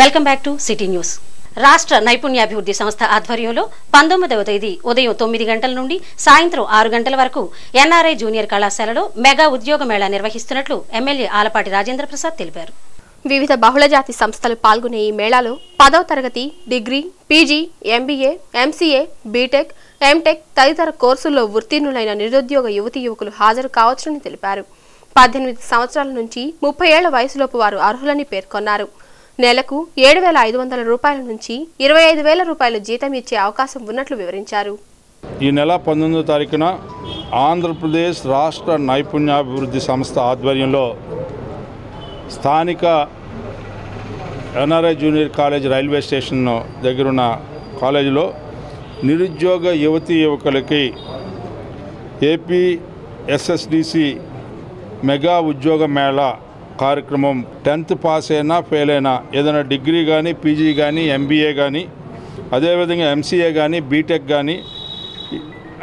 Welcome back to city news రాష్ట్ర నైపుణ్యాభివృద్ధి సంస్థ ఆధ్వర్యంలో పంతొమ్మిదవ తేదీ ఉదయం తొమ్మిది గంటల నుండి సాయంత్రం ఆరు గంటల వరకు ఎన్ఆర్ఐ జూనియర్ కళాశాలలో మెగా ఉద్యోగ మేళా నిర్వహిస్తున్నట్లు ఎమ్మెల్యే ఆలపాటి రాజేంద్ర ప్రసాద్ తెలిపారు. వివిధ బహుళజాతి సంస్థలు పాల్గొనే ఈ మేళాలో పదవ తరగతి degree PG MBA MCA BTech MTech తదితర కోర్సుల్లో ఉత్తీర్ణులైన నిరుద్యోగ యువతీ యువకులు హాజరు కావచ్చునని తెలిపారు. పద్దెనిమిది సంవత్సరాల నుంచి ముప్పై ఏళ్ళ వయసులోపు వారు అర్హులని పేర్కొన్నారు. నెలకు ఏడు వేల ఐదు వందల రూపాయల నుంచి ఇరవై ఐదు వేల రూపాయలు జీతం ఇచ్చే అవకాశం ఉన్నట్లు వివరించారు. ఈ నెల పంతొమ్మిదో తారీఖున ఆంధ్రప్రదేశ్ రాష్ట్ర నైపుణ్యాభివృద్ధి సంస్థ ఆధ్వర్యంలో స్థానిక NRI junior college railway station దగ్గరున్న కాలేజీలో నిరుద్యోగ యువతీ యువకులకి ఏపీ ఎస్ఎస్డిసి మెగా ఉద్యోగ మేళా కార్యక్రమం టెన్త్ పాస్ అయినా ఫెయిల్ అయినా ఏదైనా డిగ్రీ కానీ పీజీ కానీ ఎంబీఏ కానీ అదేవిధంగా ఎంసీఏ కానీ బీటెక్ కానీ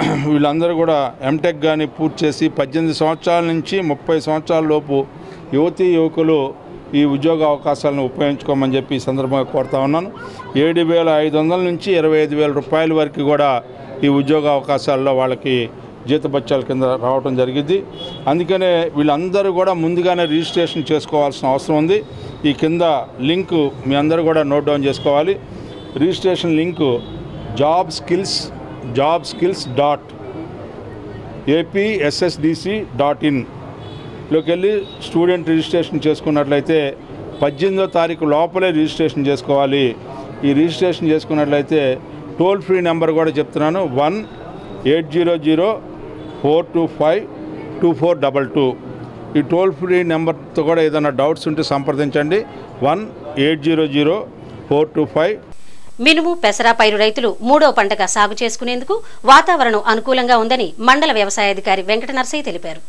వీళ్ళందరూ కూడా ఎంటెక్ కానీ పూర్తి చేసి పద్దెనిమిది సంవత్సరాల నుంచి ముప్పై సంవత్సరాల లోపు యువతీ యువకులు ఈ ఉద్యోగ అవకాశాలను ఉపయోగించుకోమని చెప్పి ఈ సందర్భంగా కోరుతా ఉన్నాను. ఏడు వేల ఐదు వందల నుంచి ఇరవై ఐదు వేల రూపాయల వరకు కూడా ఈ ఉద్యోగ అవకాశాల్లో వాళ్ళకి జీతబత్యాల కింద రావడం జరిగింది. అందుకనే వీళ్ళందరూ కూడా ముందుగానే రిజిస్ట్రేషన్ చేసుకోవాల్సిన అవసరం ఉంది. ఈ కింద లింక్ మీ అందరూ కూడా నోట్ డౌన్ చేసుకోవాలి. Registration link job skills job skills dot APSSDC dot ఇన్లోకి వెళ్ళి స్టూడెంట్ రిజిస్ట్రేషన్ చేసుకున్నట్లయితే పద్దెనిమిదో తారీఖు లోపలే రిజిస్ట్రేషన్ చేసుకోవాలి. ఈ రిజిస్ట్రేషన్ చేసుకున్నట్లయితే టోల్ ఫ్రీ నెంబర్ కూడా చెప్తున్నాను. One eight zero zero four two five two four double two. ఈ టోల్ ఫ్రీ నెంబర్తో కూడా ఏదైనా డౌట్స్ ఉంటే సంప్రదించండి. One eight zero zero four two five. మినుము పెసర పైరు రైతులు మూడో పంటగా సాగు చేసుకునేందుకు వాతావరణం అనుకూలంగా ఉందని మండల వ్యవసాయాధికారి వెంకట నరసయ్య తెలిపారు.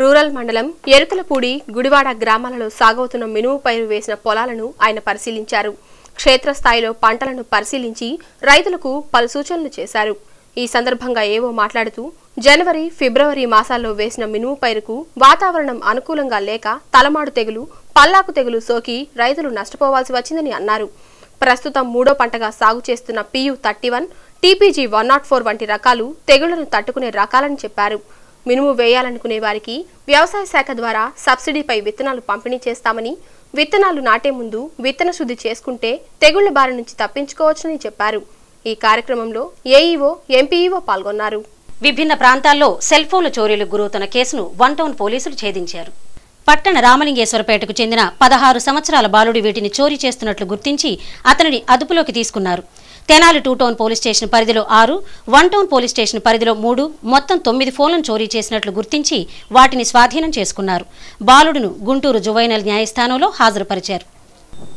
రూరల్ మండలం ఎరుకలపూడి గుడివాడ గ్రామాలలో సాగవుతున్న మినుము పైరు వేసిన పొలాలను ఆయన పరిశీలించారు. క్షేత్రస్థాయిలో పంటలను పరిశీలించి రైతులకు పలు సూచనలు చేశారు. ఈ సందర్భంగా ఏవో మాట్లాడుతూ జనవరి ఫిబ్రవరి మాసాల్లో వేసిన మినుము పైరుకు వాతావరణం అనుకూలంగా లేక తలమాడు తెగులు పల్లాకు తెగులు సోకి రైతులు నష్టపోవాల్సి వచ్చిందని అన్నారు. ప్రస్తుతం మూడో పంటగా సాగు చేస్తున్న PU thirty one TPG one nought four వంటి రకాలు తెగుళ్ళను తట్టుకునే రకాలని చెప్పారు. మినుము వేయాలనుకునే వారికి వ్యవసాయ శాఖ ద్వారా సబ్సిడీపై విత్తనాలు పంపిణీ చేస్తామని విత్తనాలు నాటే ముందు విత్తన శుద్ధి చేసుకుంటే తెగుళ్ళ బారి నుంచి తప్పించుకోవచ్చని చెప్పారు. ఈ కార్యక్రమంలో ఏఈఓ ఎంపీఈఓ పాల్గొన్నారు. విభిన్న ప్రాంతాల్లో సెల్ ఫోన్ల చోరీలకు గురవుతున్న కేసును వన్ టౌన్ పోలీసులు ఛేదించారు. పట్టణ రామలింగేశ్వరపేటకు చెందిన పదహారు సంవత్సరాల బాలుడి వీటిని చోరీ చేస్తున్నట్లు గుర్తించి అతనిని అదుపులోకి తీసుకున్నారు. Tenali two town police station పరిధిలో ఆరు వన్ టౌన్ పోలీస్ స్టేషన్ పరిధిలో మూడు మొత్తం తొమ్మిది ఫోన్లను చోరీ చేసినట్లు గుర్తించి వాటిని స్వాధీనం చేసుకున్నారు. బాలుడును గుంటూరు జువైనల్ న్యాయస్థానంలో హాజరుపరిచారు.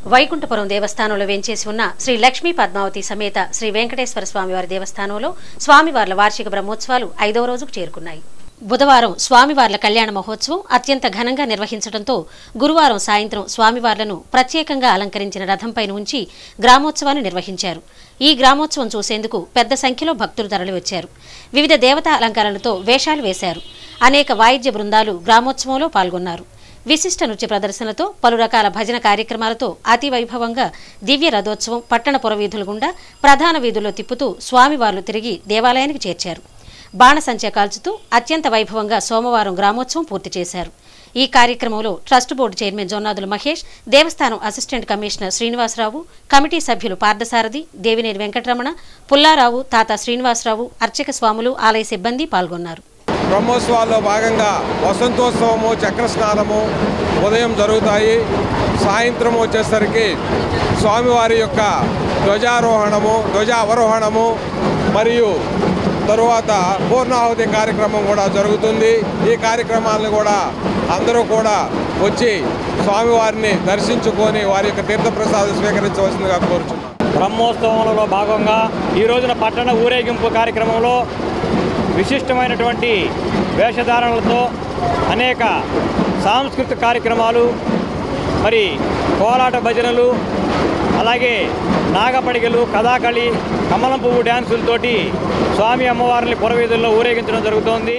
వైకుంఠపురం దేవస్థానంలో వేంచేసి ఉన్న శ్రీ లక్ష్మీ పద్మావతి సమేత శ్రీ వెంకటేశ్వర స్వామివారి దేవస్థానంలో స్వామివార్ల వార్షిక బ్రహ్మోత్సవాలు ఐదవ రోజుకు చేరుకున్నాయి. బుధవారం స్వామివార్ల కళ్యాణ మహోత్సవం అత్యంత ఘనంగా నిర్వహించడంతో గురువారం సాయంత్రం స్వామివార్లను ప్రత్యేకంగా అలంకరించిన రథంపైన ఉంచి గ్రామోత్సవాన్ని నిర్వహించారు. ఈ గ్రామోత్సవం చూసేందుకు పెద్ద సంఖ్యలో భక్తులు తరలివచ్చారు. వివిధ దేవతా అలంకరణలతో వేషాలు వేశారు. అనేక వాయిద్య బృందాలు గ్రామోత్సవంలో పాల్గొన్నారు. విశిష్ట నృత్య ప్రదర్శనలతో పలు రకాల భజన కార్యక్రమాలతో అతి వైభవంగా దివ్య రథోత్సవం పట్టణ పురవీధులు గుండా ప్రధాన వీధుల్లో తిప్పుతూ స్వామివార్లు తిరిగి దేవాలయానికి చేర్చారు. బాణసంచా కాల్చుతూ అత్యంత వైభవంగా సోమవారం గ్రామోత్సవం పూర్తి చేశారు. ఈ కార్యక్రమంలో trust board chairman Jonnadula Mahesh దేవస్థానం అసిస్టెంట్ కమిషనర్ శ్రీనివాసరావు కమిటీ సభ్యులు పార్థసారథి దేవినేని వెంకటరమణ పుల్లారావు తాత శ్రీనివాసరావు అర్చక స్వాములు ఆలయ సిబ్బంది పాల్గొన్నారు. బ్రహ్మోత్సవాల్లో భాగంగా వసంతోత్సవము చక్ర స్నానము ఉదయం జరుగుతాయి. సాయంత్రం వచ్చేసరికి స్వామివారి యొక్క ధ్వజారోహణము ధ్వజ అవరోహణము మరియు తరువాత పూర్ణాహుతి కార్యక్రమం కూడా జరుగుతుంది. ఈ కార్యక్రమాలను కూడా అందరూ కూడా వచ్చి స్వామివారిని దర్శించుకొని వారి యొక్క తీర్థప్రసాదం స్వీకరించవలసిందిగా కోరుచున్నాను బ్రహ్మోత్సవంలో భాగంగా ఈ రోజున పట్టణ ఊరేగింపు కార్యక్రమంలో విశిష్టమైనటువంటి వేషధారణలతో అనేక సాంస్కృతిక కార్యక్రమాలు మరి కోలాట భజనలు అలాగే నాగపడిగలు కథాకళి కమలం పువ్వు డ్యాన్సులతోటి స్వామి అమ్మవారిని పురవీధుల్లో ఊరేగించడం జరుగుతోంది.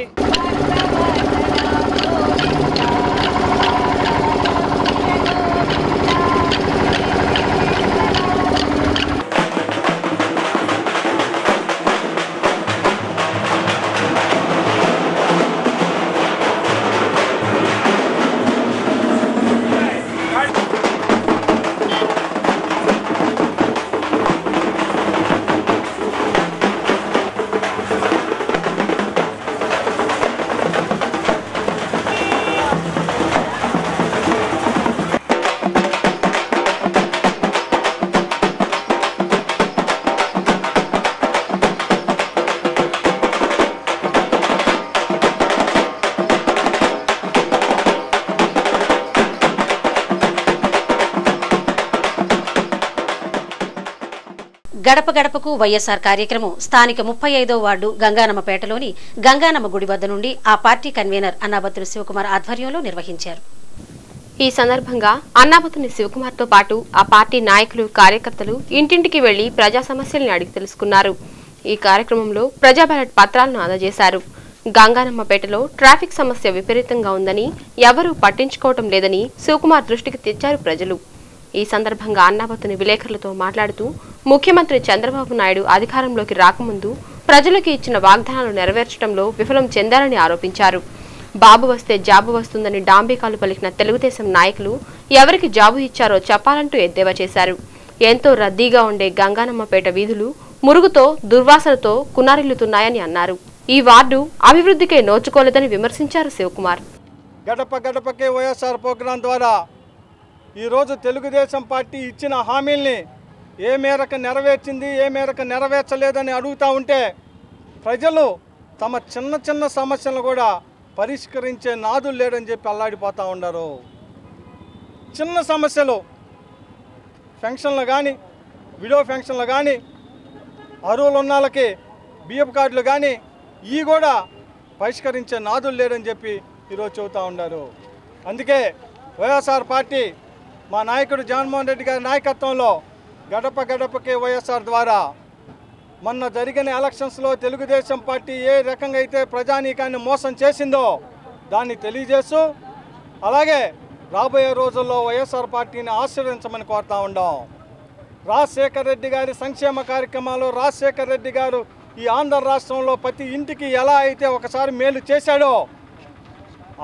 గడప గడపకు వైఎస్ఆర్ కార్యక్రమం స్థానిక ముప్పై ఐదో వార్డు గంగానమ్మపేటలోని గంగానమ్మ గుడి వద్ద నుండి ఆ పార్టీ కన్వీనర్ అన్నాభద్రు శివకుమార్ ఆధ్వర్యంలో నిర్వహించారు. ఈ సందర్భంగా అన్నాపతుని శివకుమార్తో పాటు ఆ పార్టీ నాయకులు కార్యకర్తలు ఇంటింటికి వెళ్ళి ప్రజా సమస్యల్ని అడిగి తెలుసుకున్నారు. ఈ కార్యక్రమంలో ప్రజా బ్యాలెట్ పత్రాలను అందజేశారు. గంగానమ్మపేటలో ట్రాఫిక్ సమస్య విపరీతంగా ఉందని ఎవరూ పట్టించుకోవటం లేదని శివకుమార్ దృష్టికి తెచ్చారు ప్రజలు. ఈ సందర్భంగా అన్నాభతుని విలేకరులతో మాట్లాడుతూ ముఖ్యమంత్రి చంద్రబాబు నాయుడు అధికారంలోకి రాకముందు ప్రజలకు ఇచ్చిన వాగ్దానాలు నెరవేర్చడంలో విఫలం చెందారని ఆరోపించారు. బాబు వస్తే జాబు వస్తుందని డాంబికాలు పలికిన తెలుగుదేశం నాయకులు ఎవరికి జాబు ఇచ్చారో చెప్పాలంటూ ఎద్దేవా చేశారు. ఎంతో రద్దీగా ఉండే గంగానమ్మపేట వీధులు మురుగుతో దుర్వాసనతో కునారిల్లుతున్నాయని అన్నారు. ఈ వార్డు అభివృద్ధికే నోచుకోలేదని విమర్శించారు శివకుమార్. గడప గడపకే వైఎస్ఆర్ ప్రోగ్రాం ద్వారా ఈరోజు తెలుగుదేశం పార్టీ ఇచ్చిన హామీల్ని ఏ మేరకు నెరవేర్చింది ఏ మేరకు నెరవేర్చలేదని అడుగుతూ ఉంటే ప్రజలు తమ చిన్న చిన్న సమస్యలను కూడా పరిష్కరించే నాదులు లేడని చెప్పి అల్లాడిపోతూ ఉన్నారు. చిన్న సమస్యలు పెన్షన్లు కానీ విడో ఫంక్షన్లు కానీ అరువులు ఉన్న వాళ్ళకి బియ్యపు కార్డులు కానీ ఈ కూడా పరిష్కరించే నాదులు లేడని చెప్పి ఈరోజు చెబుతూ ఉన్నారు. అందుకే వైఎస్ఆర్ పార్టీ మా నాయకుడు జగన్మోహన్ రెడ్డి గారి నాయకత్వంలో గడప గడపకే వైఎస్ఆర్ ద్వారా మొన్న జరిగిన ఎలక్షన్స్లో తెలుగుదేశం పార్టీ ఏ రకంగా అయితే ప్రజానీకాన్ని మోసం చేసిందో దాన్ని తెలియజేస్తూ అలాగే రాబోయే రోజుల్లో వైఎస్ఆర్ పార్టీని ఆశీర్వదించమని కోరుతా ఉన్నాం రాజశేఖర్ రెడ్డి గారి సంక్షేమ కార్యక్రమాలు రాజశేఖర్ రెడ్డి గారు ఈ ఆంధ్ర రాష్ట్రంలో ప్రతి ఇంటికి ఎలా అయితే ఒకసారి మేలు చేశాడో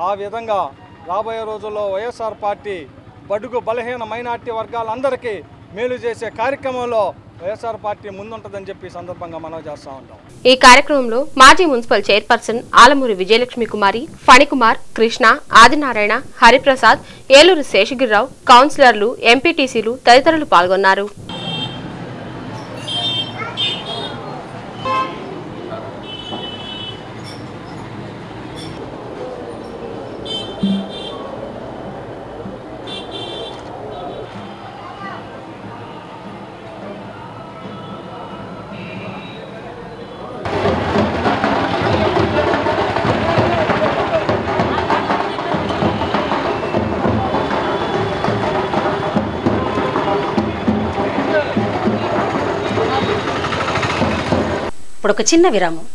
ఆ విధంగా రాబోయే రోజుల్లో వైఎస్ఆర్ పార్టీ బడుగు బలహీన మైనార్టీ వర్గాలందరికీ మేలు చేసే కార్యక్రమంలో వైఎస్ఆర్ పార్టీ ముందుంటుందని చెప్పి ఈ సందర్భంగా మనం చేస్తా ఉంటాం ఈ కార్యక్రమంలో మాజీ మున్సిపల్ చైర్పర్సన్ ఆలమూరి విజయలక్ష్మి కుమారి ఫణికుమార్ కృష్ణ ఆదినారాయణ హరిప్రసాద్ ఏలూరు శేషగిరిరావు కౌన్సిలర్లు ఎంపీటీసీలు తదితరులు పాల్గొన్నారు. ఇప్పుడు ఒక చిన్న విరామం.